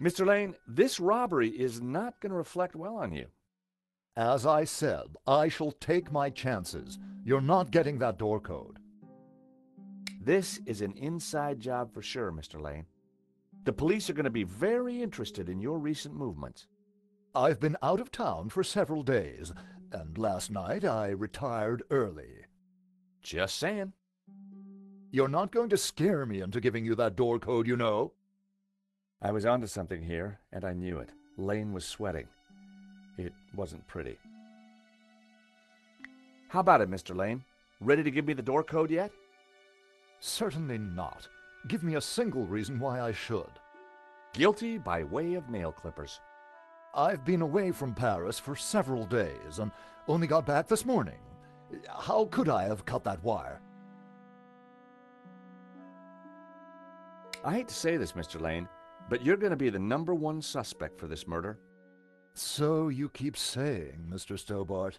Mr. Lane, this robbery is not going to reflect well on you. As I said, I shall take my chances. You're not getting that door code. This is an inside job for sure, Mr. Lane. The police are going to be very interested in your recent movements. I've been out of town for several days, and last night I retired early. Just saying. You're not going to scare me into giving you that door code, you know. I was onto something here, and I knew it. Lane was sweating. It wasn't pretty. How about it, Mr. Lane? Ready to give me the door code yet? Certainly not. Give me a single reason why I should. Guilty by way of nail clippers. I've been away from Paris for several days and only got back this morning. How could I have cut that wire? I hate to say this, Mr. Lane, but you're going to be the number one suspect for this murder. So you keep saying, Mr. Stobbart.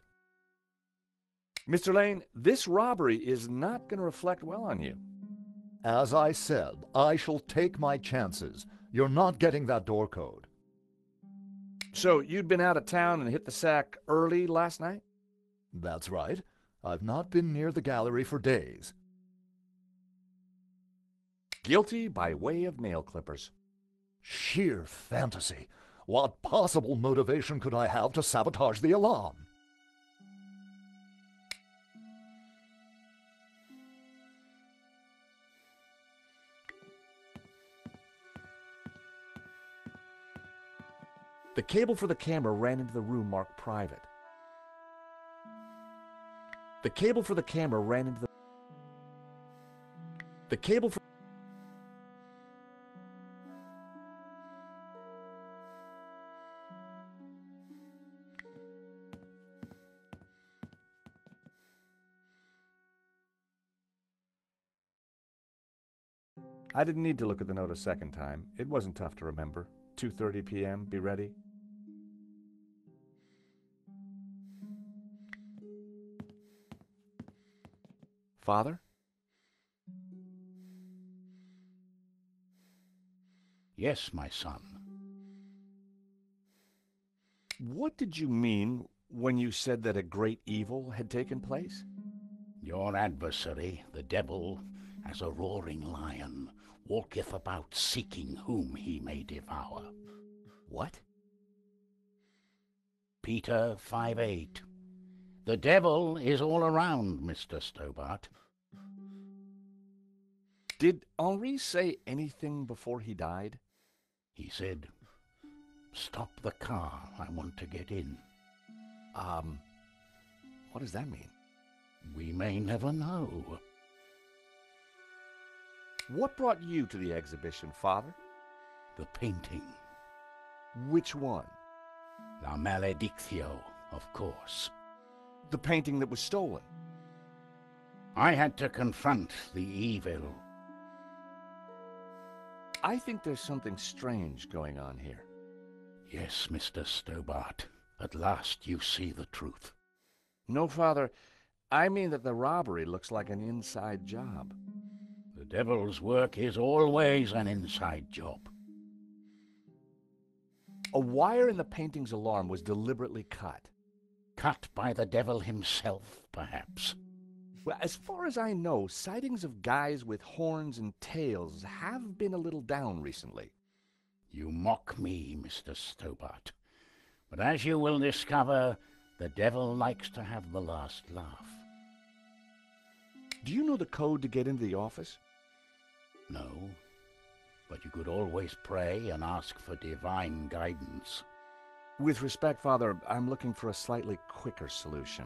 Mr. Lane, this robbery is not going to reflect well on you. As I said, I shall take my chances. You're not getting that door code. So you'd been out of town and hit the sack early last night? That's right. I've not been near the gallery for days. Guilty by way of nail clippers. Sheer fantasy. What possible motivation could I have to sabotage the alarm? The cable for the camera ran into the room marked private. The cable for the camera ran into the... The cable for... I didn't need to look at the note a second time. It wasn't tough to remember. 2.30 p.m., be ready. Father? Yes, my son. What did you mean when you said that a great evil had taken place? Your adversary, the devil, as a roaring lion, walketh about seeking whom he may devour. What? Peter 5 8. The devil is all around, Mr. Stobbart. Did Henri say anything before he died? He said, Stop the car, I want to get in. Um, what does that mean? We may never know. What brought you to the exhibition, Father? The painting. Which one? La Maledicció, of course. The painting that was stolen. I had to confront the evil. I think there's something strange going on here. Yes, Mr. Stobbart. At last you see the truth. No, Father. I mean that the robbery looks like an inside job. Devil's work is always an inside job. A wire in the painting's alarm was deliberately cut. Cut by the devil himself, perhaps. Well, as far as I know, sightings of guys with horns and tails have been a little down recently. You mock me, Mr. Stobbart. But as you will discover, the devil likes to have the last laugh. Do you know the code to get into the office? No, but you could always pray and ask for divine guidance. With respect, Father, I'm looking for a slightly quicker solution.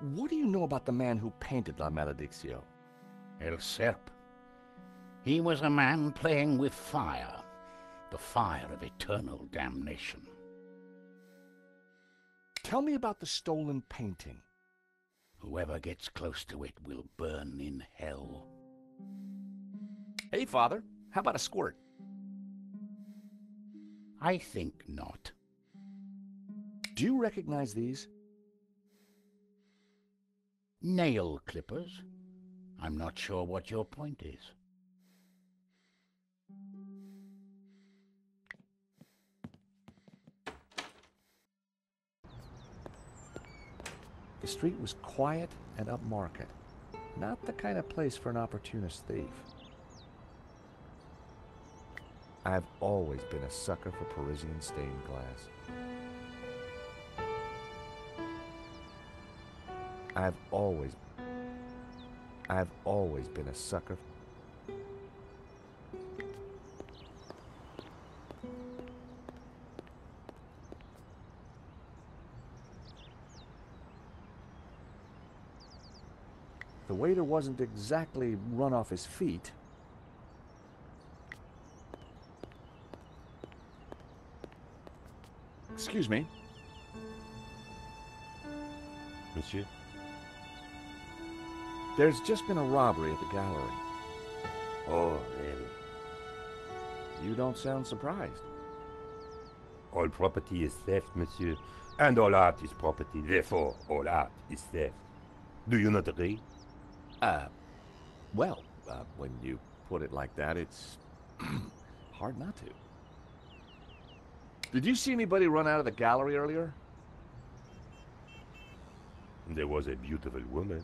What do you know about the man who painted La Maledicció? El Serp. He was a man playing with fire, the fire of eternal damnation. Tell me about the stolen painting. Whoever gets close to it will burn in hell. Hey, Father, how about a squirt? I think not. Do you recognize these? Nail clippers. I'm not sure what your point is. The street was quiet and upmarket. Not the kind of place for an opportunist thief. I've always been a sucker for Parisian stained glass. I've always I've always been a sucker The wasn't exactly run off his feet. Excuse me. Monsieur? There's just been a robbery at the gallery. Oh, really? You don't sound surprised. All property is theft, monsieur. And all art is property. Therefore, all art is theft. Do you not agree? Uh, well, uh, when you put it like that, it's hard not to. Did you see anybody run out of the gallery earlier? There was a beautiful woman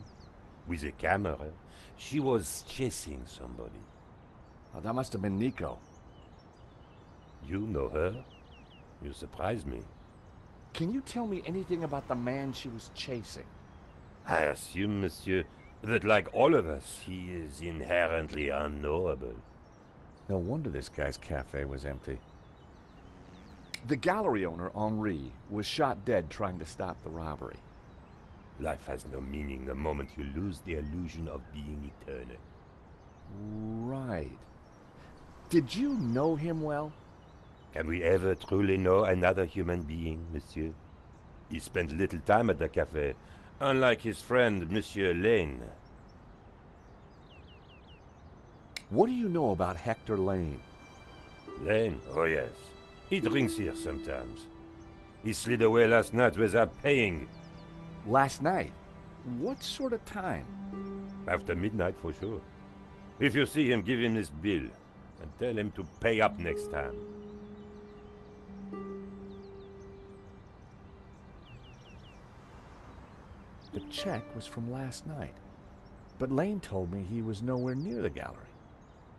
with a camera. She was chasing somebody. Oh, that must have been Nico. You know her? You surprise me. Can you tell me anything about the man she was chasing? I assume, monsieur, that like all of us, he is inherently unknowable. No wonder this guy's cafe was empty. The gallery owner, Henri, was shot dead trying to stop the robbery. Life has no meaning the moment you lose the illusion of being eternal. Right. Did you know him well? Can we ever truly know another human being, monsieur? He spent little time at the cafe, unlike his friend, Monsieur Lane. What do you know about Hector Lane? Lane? Oh, yes. He drinks here sometimes. He slid away last night without paying. Last night? What sort of time? After midnight, for sure. If you see him, give him this bill, and tell him to pay up next time. The check was from last night. But Lane told me he was nowhere near the gallery.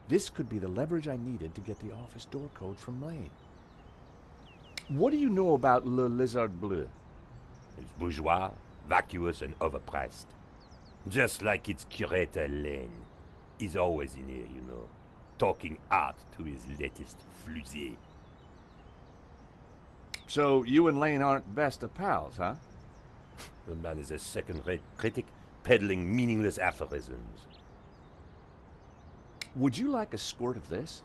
This could be the leverage I needed to get the office door code from Lane. What do you know about Le Lézard Bleu? It's bourgeois, vacuous, and overpriced. Just like its curator Lane. He's always in here, you know, talking art to his latest flusée. So you and Lane aren't best of pals, huh? The man is a second-rate critic, peddling meaningless aphorisms. Would you like a squirt of this?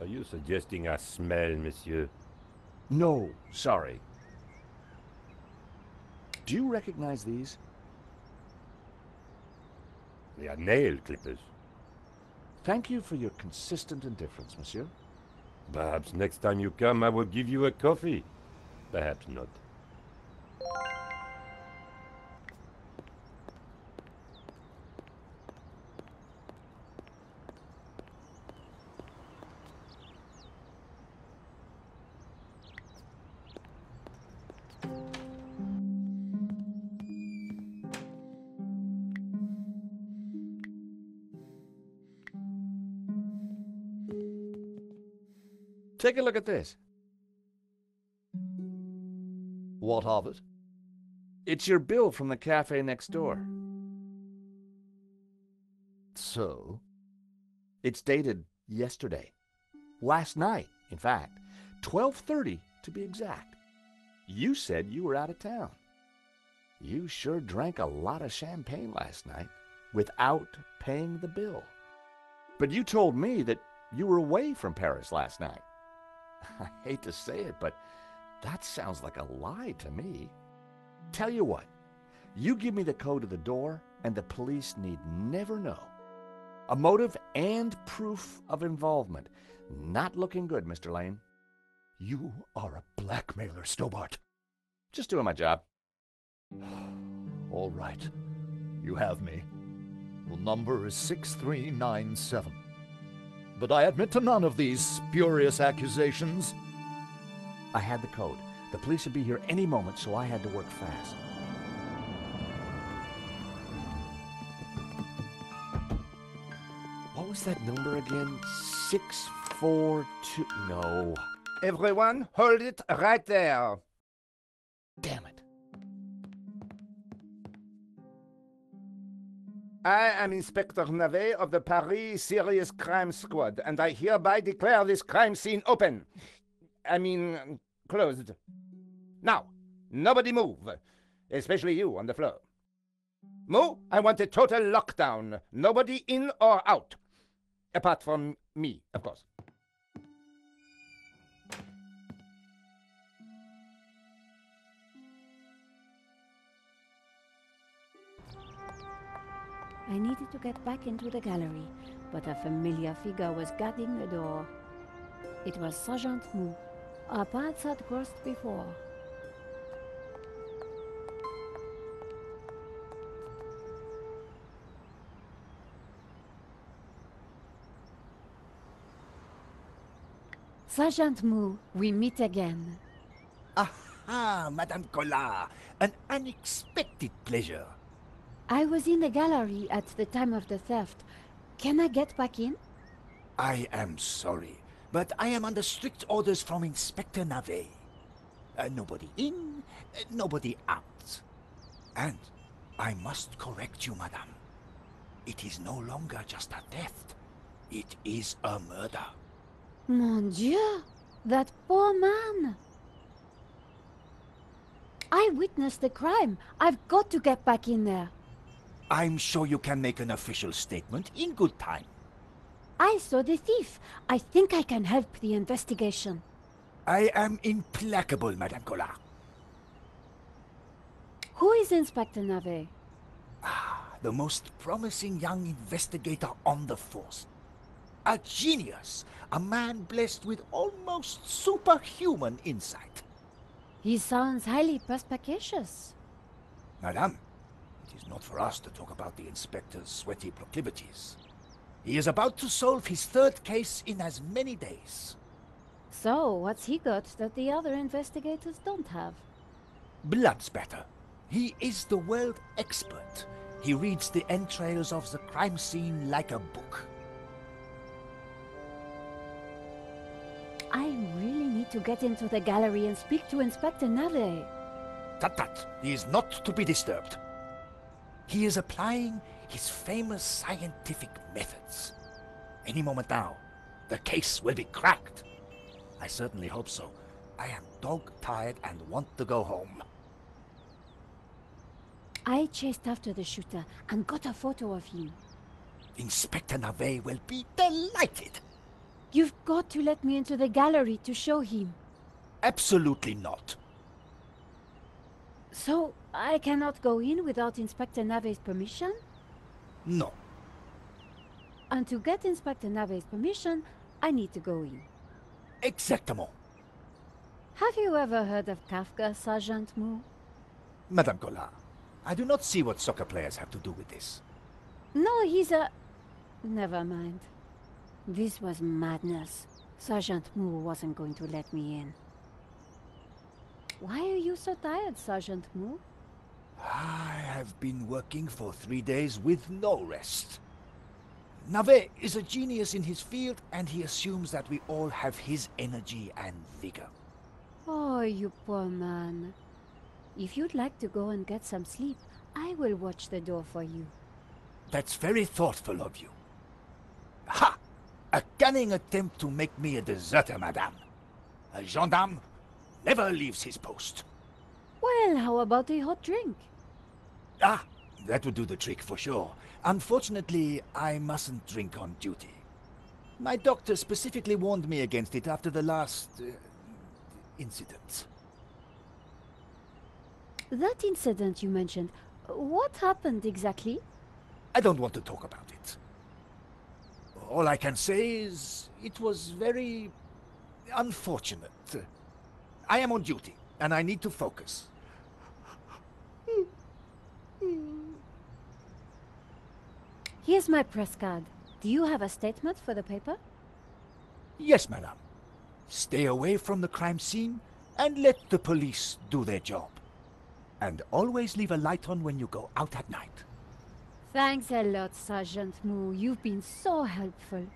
Are you suggesting I smell, monsieur? No, sorry. Do you recognize these? They are nail clippers. Thank you for your consistent indifference, monsieur. Perhaps next time you come, I will give you a coffee. Perhaps not. Take a look at this. What of it? It's your bill from the cafe next door. So? It's dated yesterday. Last night, in fact. 12:30 to be exact. You said you were out of town. You sure drank a lot of champagne last night without paying the bill. But you told me that you were away from Paris last night. I hate to say it, but that sounds like a lie to me. Tell you what, you give me the code to the door, and the police need never know. A motive and proof of involvement. Not looking good, Mr. Lane. You are a blackmailer, Stobbart. Just doing my job. All right. You have me. The number is 6397. But I admit to none of these spurious accusations. I had the code. The police would be here any moment, so I had to work fast. What was that number again? 642. No. Everyone, hold it right there. Damn it. I am Inspector Navet of the Paris Serious Crime Squad, and I hereby declare this crime scene open. I mean, closed. Now, nobody move, especially you on the floor. Moue, I want a total lockdown. Nobody in or out. Apart from me, of course. I needed to get back into the gallery, but a familiar figure was guarding the door. It was Sergeant Moue. Our paths had crossed before. Sergeant Moue, we meet again. Aha, Madame Collard, an unexpected pleasure. I was in the gallery at the time of the theft. Can I get back in? I am sorry, but I am under strict orders from Inspector Navet. Uh, nobody in, uh, nobody out. And I must correct you, Madame. It is no longer just a theft. It is a murder. Mon Dieu! That poor man! I witnessed the crime. I've got to get back in there. I'm sure you can make an official statement in good time. I saw the thief. I think I can help the investigation. I am implacable, Madame Collard. Who is Inspector Navet? Ah, the most promising young investigator on the force. A genius, a man blessed with almost superhuman insight. He sounds highly perspicacious. Madame, not for us to talk about the inspector's sweaty proclivities. He is about to solve his third case in as many days. So, what's he got that the other investigators don't have? Blood spatter. He is the world expert. He reads the entrails of the crime scene like a book. I really need to get into the gallery and speak to Inspector Navet. Tut tut, he is not to be disturbed. He is applying his famous scientific methods. Any moment now, the case will be cracked. I certainly hope so. I am dog tired and want to go home. I chased after the shooter and got a photo of him. Inspector Navet will be delighted. You've got to let me into the gallery to show him. Absolutely not. So, I cannot go in without Inspector Navet's permission? No. And to get Inspector Navet's permission, I need to go in. Exactement. Have you ever heard of Kafka, Sergeant Moue? Madame Collard, I do not see what soccer players have to do with this. No, he's a... Never mind. This was madness. Sergeant Moue wasn't going to let me in. Why are you so tired, Sergeant Moue? I have been working for three days with no rest. Navet is a genius in his field, and he assumes that we all have his energy and vigor. Oh, you poor man. If you'd like to go and get some sleep, I will watch the door for you. That's very thoughtful of you. Ha! A cunning attempt to make me a deserter, madame. A gendarme never leaves his post. Well, how about a hot drink? Ah, that would do the trick for sure. Unfortunately, I mustn't drink on duty. My doctor specifically warned me against it after the last... Uh, incident. That incident you mentioned, what happened exactly? I don't want to talk about it. All I can say is it was very unfortunate. I am on duty, and I need to focus. Here's my press card. Do you have a statement for the paper? Yes, madame. Stay away from the crime scene and let the police do their job. And always leave a light on when you go out at night. Thanks a lot, Sergeant Moue. You've been so helpful.